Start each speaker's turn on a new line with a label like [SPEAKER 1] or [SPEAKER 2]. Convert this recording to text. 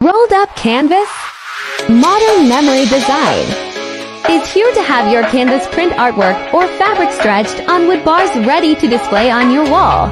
[SPEAKER 1] Rolled up canvas? Modern memory design is here to have your canvas print artwork or fabric stretched on wood bars ready to display on your wall.